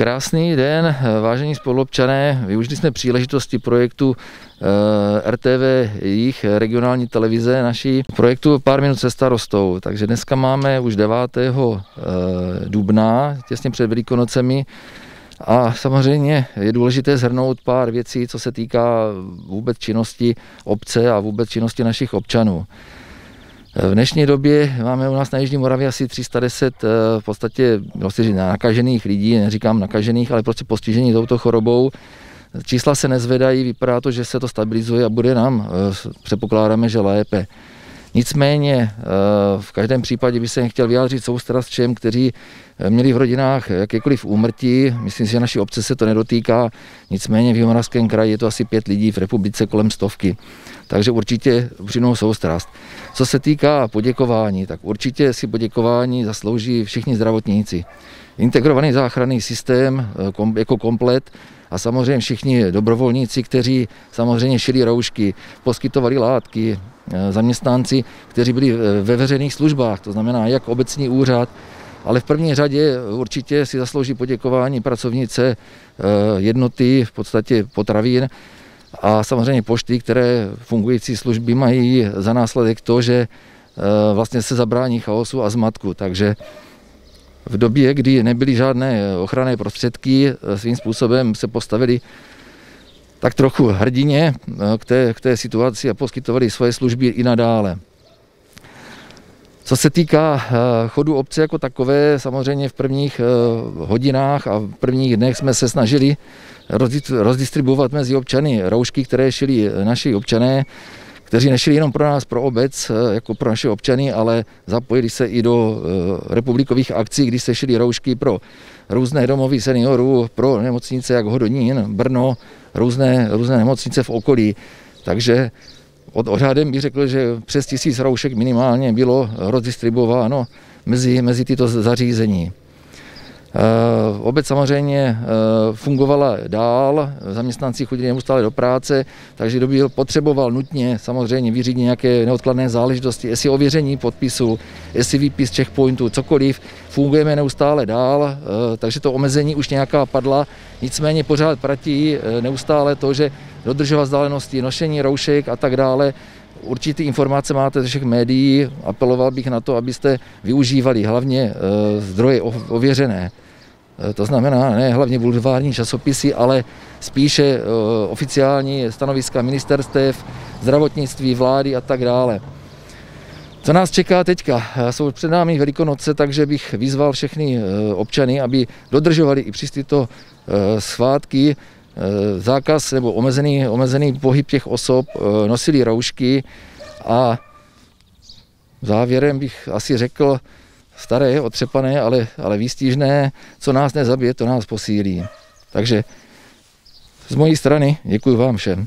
Krásný den, vážení spoluobčané. Využili jsme příležitosti projektu eh, RTV jich regionální televize naší projektu Pár minut se starostou. Takže dneska máme už 9. Eh, dubna, těsně před Velikonocemi. A samozřejmě je důležité zhrnout pár věcí, co se týká vůbec činnosti obce a vůbec činnosti našich občanů. V dnešní době máme u nás na Jižní Moravě asi 310 eh, v podstatě vlastně nakažených lidí, neříkám nakažených, ale prostě postižení touto chorobou. Čísla se nezvedají, vypadá to, že se to stabilizuje a bude nám, eh, předpokládáme, že lépe. Nicméně eh, v každém případě by se chtěl vyjádřit soustrast všem, kteří měli v rodinách jakékoliv úmrtí. Myslím si, že naší obce se to nedotýká. Nicméně v Jihomoravském kraji je to asi pět lidí, v republice kolem stovky. Takže určitě upřímnou soustrast. Co se týká poděkování, tak určitě si poděkování zaslouží všichni zdravotníci. Integrovaný záchranný systém eh, jako komplet a samozřejmě všichni dobrovolníci, kteří samozřejmě šili roušky, poskytovali látky, eh, zaměstnanci, kteří byli eh, ve veřejných službách, to znamená jak obecní úřad, ale v první řadě určitě si zaslouží poděkování pracovnice jednoty v podstatě potravín, a samozřejmě pošty, které fungující služby mají za následek to, že eh, vlastně se zabrání chaosu a zmatku. Takže v době, kdy nebyly žádné ochranné prostředky, eh, svým způsobem se postavili tak trochu hrdině eh, k té, k té situaci a poskytovali svoje služby i nadále. Co se týká chodu obce jako takové, samozřejmě v prvních hodinách a v prvních dnech jsme se snažili rozdistribuovat mezi občany roušky, které šili naši občané, kteří nešli jenom pro nás, pro obec, eh, jako pro naše občany, ale zapojili se i do eh, republikových akcí, kdy se šili roušky pro různé domovy seniorů, pro nemocnice jak Hodonín, Brno, různé, různé nemocnice v okolí. Takže od odhadem bych řekl, že přes tisíc roušek minimálně bylo rozdistribuováno mezi, mezi tyto zařízení. Eh, obec samozřejmě eh, fungovala dál, zaměstnanci chodili neustále do práce, takže kdo byl potřeboval nutně samozřejmě vyřídit nějaké neodkladné záležitosti, jestli ověření podpisu, jestli výpis checkpointu, cokoliv, fungujeme neustále dál, eh, takže to omezení už nějaká padla, nicméně pořád platí neustále to, že dodržovat vzdálenosti, nošení roušek a tak dále, Určitý informace máte ze všech médií, apeloval bych na to, abyste využívali hlavně zdroje ověřené. Eh, to znamená ne hlavně bulvární časopisy, ale spíše eh, oficiální stanoviska ministerstev, zdravotnictví, vlády a tak dále. Co nás čeká teďka? Eh, jsou před námi Velikonoce, takže bych vyzval všechny občany, aby dodržovali i přes tyto svátky zákaz nebo omezený, omezený pohyb těch osob, nosili roušky a závěrem bych asi řekl, staré, otřepané, ale, ale výstižné, co nás nezabije, to nás posílí. Takže z mojí strany děkuji vám všem.